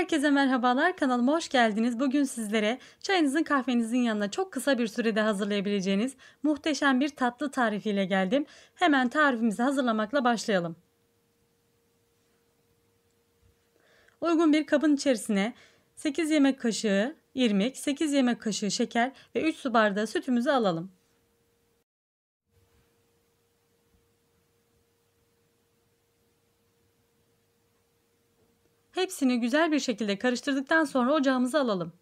Herkese merhabalar. Kanalıma hoş geldiniz. Bugün sizlere çayınızın kahvenizin yanına çok kısa bir sürede hazırlayabileceğiniz muhteşem bir tatlı tarifiyle geldim. Hemen tarifimizi hazırlamakla başlayalım. Uygun bir kabın içerisine 8 yemek kaşığı irmik, 8 yemek kaşığı şeker ve 3 su bardağı sütümüzü alalım. Hepsini güzel bir şekilde karıştırdıktan sonra ocağımıza alalım.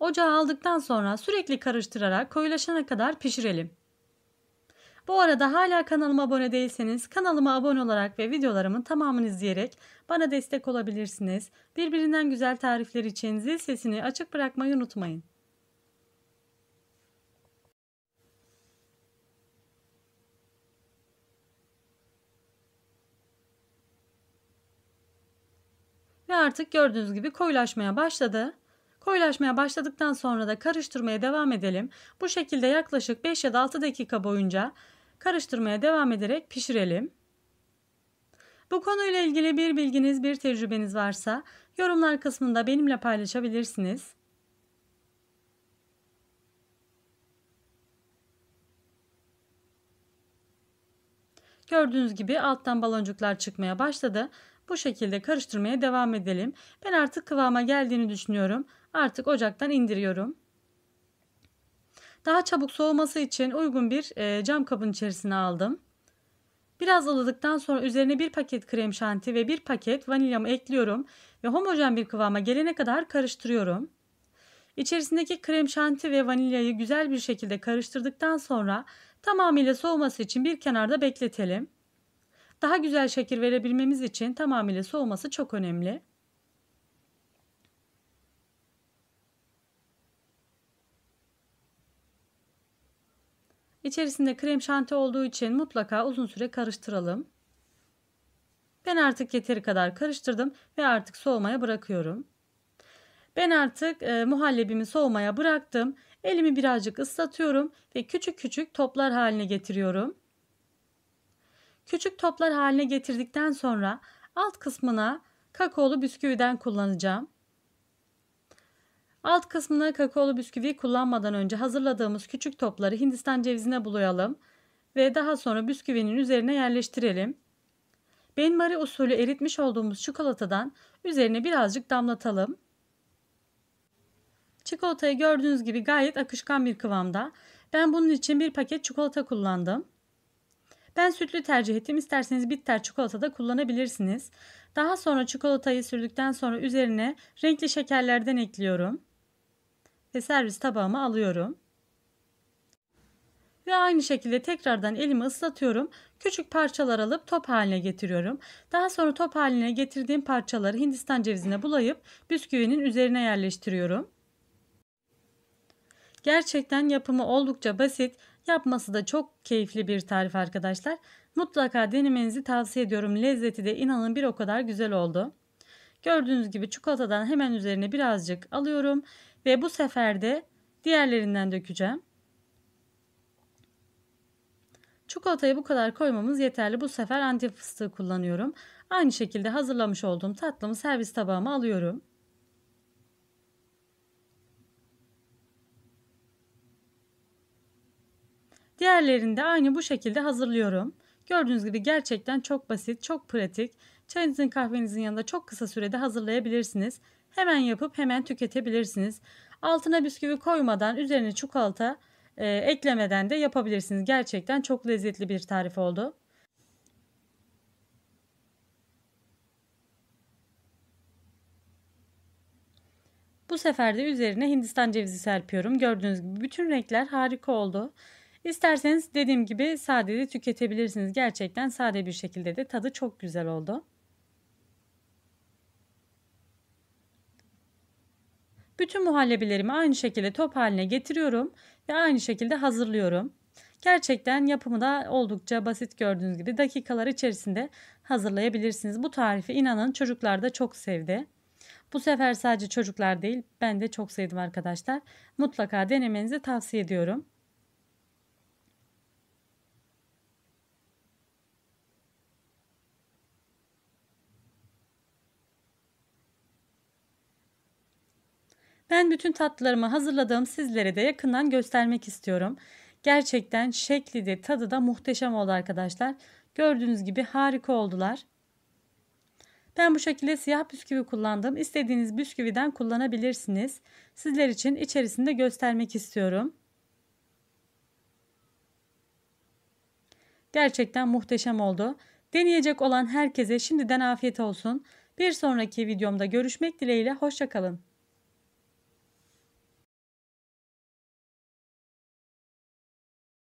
Ocağa aldıktan sonra sürekli karıştırarak koyulaşana kadar pişirelim. Bu arada hala kanalıma abone değilseniz kanalıma abone olarak ve videolarımın tamamını izleyerek bana destek olabilirsiniz. Birbirinden güzel tarifler için zil sesini açık bırakmayı unutmayın. Artık gördüğünüz gibi koyulaşmaya başladı. Koyulaşmaya başladıktan sonra da karıştırmaya devam edelim. Bu şekilde yaklaşık 5 ya da 6 dakika boyunca karıştırmaya devam ederek pişirelim. Bu konuyla ilgili bir bilginiz, bir tecrübeniz varsa yorumlar kısmında benimle paylaşabilirsiniz. Gördüğünüz gibi alttan baloncuklar çıkmaya başladı. Bu şekilde karıştırmaya devam edelim. Ben artık kıvama geldiğini düşünüyorum. Artık ocaktan indiriyorum. Daha çabuk soğuması için uygun bir e, cam kabın içerisine aldım. Biraz ılıdıktan sonra üzerine bir paket krem şanti ve bir paket vanilyamı ekliyorum ve homojen bir kıvama gelene kadar karıştırıyorum. İçerisindeki krem şanti ve vanilyayı güzel bir şekilde karıştırdıktan sonra tamamıyla soğuması için bir kenarda bekletelim. Daha güzel şekil verebilmemiz için tamamıyla soğuması çok önemli. İçerisinde krem şanti olduğu için mutlaka uzun süre karıştıralım. Ben artık yeteri kadar karıştırdım ve artık soğumaya bırakıyorum. Ben artık e, muhallebimi soğumaya bıraktım. Elimi birazcık ıslatıyorum ve küçük küçük toplar haline getiriyorum. Küçük toplar haline getirdikten sonra alt kısmına kakaolu bisküviden kullanacağım. Alt kısmına kakaolu bisküvi kullanmadan önce hazırladığımız küçük topları Hindistan cevizine bulayalım ve daha sonra bisküvinin üzerine yerleştirelim. Benmari usulü eritmiş olduğumuz çikolatadan üzerine birazcık damlatalım. Çikolatayı gördüğünüz gibi gayet akışkan bir kıvamda. Ben bunun için bir paket çikolata kullandım. Ben sütlü tercih ettim. İsterseniz bitter çikolata da kullanabilirsiniz. Daha sonra çikolatayı sürdükten sonra üzerine renkli şekerlerden ekliyorum. Ve servis tabağıma alıyorum. Ve aynı şekilde tekrardan elimi ıslatıyorum. Küçük parçalar alıp top haline getiriyorum. Daha sonra top haline getirdiğim parçaları Hindistan cevizine bulayıp bisküvinin üzerine yerleştiriyorum. Gerçekten yapımı oldukça basit Yapması da çok keyifli bir tarif arkadaşlar. Mutlaka denemenizi tavsiye ediyorum. Lezzeti de inanın bir o kadar güzel oldu. Gördüğünüz gibi çikolatadan hemen üzerine birazcık alıyorum ve bu sefer de diğerlerinden dökeceğim. Çikolatayı bu kadar koymamız yeterli. Bu sefer anti fıstığı kullanıyorum. Aynı şekilde hazırlamış olduğum tatlımı servis tabağıma alıyorum. Diğerlerini de aynı bu şekilde hazırlıyorum. Gördüğünüz gibi gerçekten çok basit, çok pratik. Çayınızın kahvenizin yanında çok kısa sürede hazırlayabilirsiniz. Hemen yapıp hemen tüketebilirsiniz. Altına bisküvi koymadan üzerine çikolata e, eklemeden de yapabilirsiniz. Gerçekten çok lezzetli bir tarif oldu. Bu sefer de üzerine Hindistan cevizi serpiyorum. Gördüğünüz gibi bütün renkler harika oldu. İsterseniz dediğim gibi sade de tüketebilirsiniz. Gerçekten sade bir şekilde de tadı çok güzel oldu. Bütün muhallebilerimi aynı şekilde top haline getiriyorum ve aynı şekilde hazırlıyorum. Gerçekten yapımı da oldukça basit gördüğünüz gibi dakikalar içerisinde hazırlayabilirsiniz. Bu tarifi inanın çocuklar da çok sevdi. Bu sefer sadece çocuklar değil ben de çok sevdim arkadaşlar. Mutlaka denemenizi tavsiye ediyorum. Ben bütün tatlılarımı hazırladığım sizlere de yakından göstermek istiyorum. Gerçekten şekli de tadı da muhteşem oldu arkadaşlar. Gördüğünüz gibi harika oldular. Ben bu şekilde siyah bisküvi kullandım. İstediğiniz bisküviden kullanabilirsiniz. Sizler için içerisinde göstermek istiyorum. Gerçekten muhteşem oldu. Deneyecek olan herkese şimdiden afiyet olsun. Bir sonraki videomda görüşmek dileğiyle hoşçakalın.